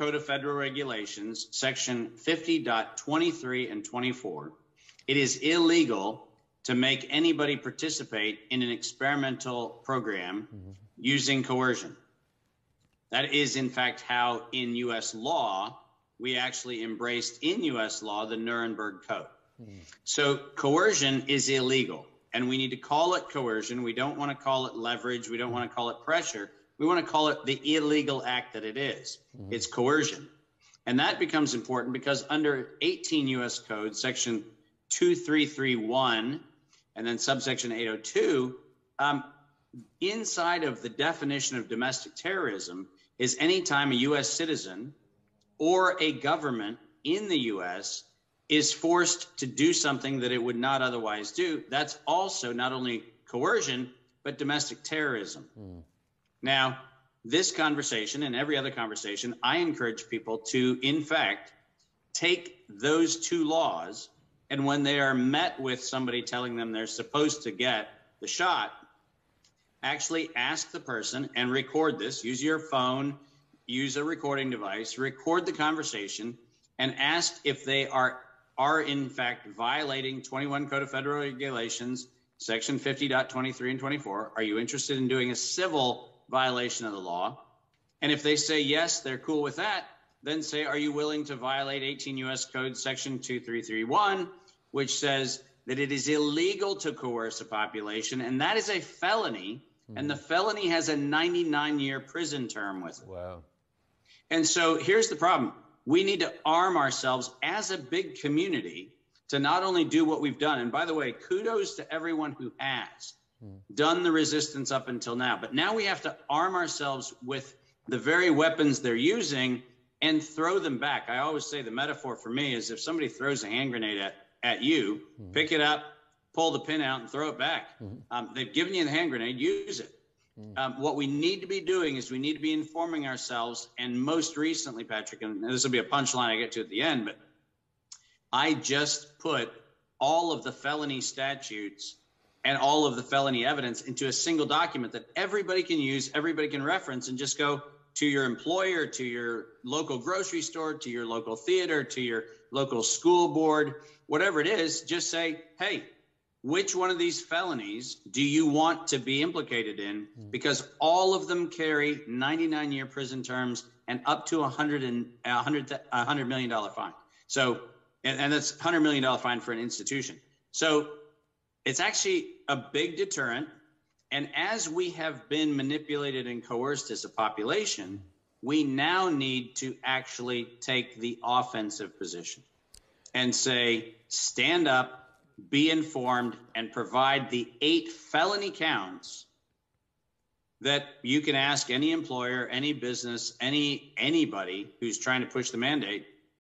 Code of Federal Regulations, section 50.23 and 24, it is illegal to make anybody participate in an experimental program using coercion. That is, in fact, how in U.S. law we actually embraced in U.S. law the Nuremberg Code. So coercion is illegal, and we need to call it coercion. We don't want to call it leverage. We don't want to call it pressure. We want to call it the illegal act that it is. Mm-hmm. It's coercion. And that becomes important because under 18 U.S. Code, section 2331 and then subsection 802, um, inside of the definition of domestic terrorism is any time a U.S. citizen or a government in the U.S. is forced to do something that it would not otherwise do. That's also not only coercion, but domestic terrorism. Mm. Now, this conversation and every other conversation, I encourage people to, in fact, take those two laws. And when they are met with somebody telling them they're supposed to get the shot, actually ask the person and record this. Use your phone, use a recording device, record the conversation, and ask if they are, are in fact, violating 21 Code of Federal Regulations, section 50.23 and 24. Are you interested in doing a civil violation of the law? And if they say yes, they're cool with that, then say, are you willing to violate 18 U.S. Code section 2331, which says that it is illegal to coerce a population, and that is a felony, and the felony has a 99-year prison term with it. Wow. And so here's the problem. We need to arm ourselves as a big community to not only do what we've done, and by the way, kudos to everyone who has done the resistance up until now, but now we have to arm ourselves with the very weapons they're using and throw them back. I always say the metaphor for me is if somebody throws a hand grenade at at you, hmm. pick it up, pull the pin out, and throw it back. Hmm. Um, they've given you the hand grenade, use it. Hmm. Um, what we need to be doing is we need to be informing ourselves, and most recently, Patrick, and this will be a punchline I get to at the end, but I just put all of the felony statutes and all of the felony evidence into a single document that everybody can use, everybody can reference, and just go to your employer, to your local grocery store, to your local theater, to your local school board, whatever it is, just say, hey, which one of these felonies do you want to be implicated in? Mm-hmm. Because all of them carry 99-year prison terms and up to a hundred and a hundred a $100 million fine. So, and that's a $100 million fine for an institution. So it's actually a big deterrent, and as we have been manipulated and coerced as a population, we now need to actually take the offensive position and say, stand up, be informed, and provide the eight felony counts that you can ask any employer, any business, any anybody who's trying to push the mandate,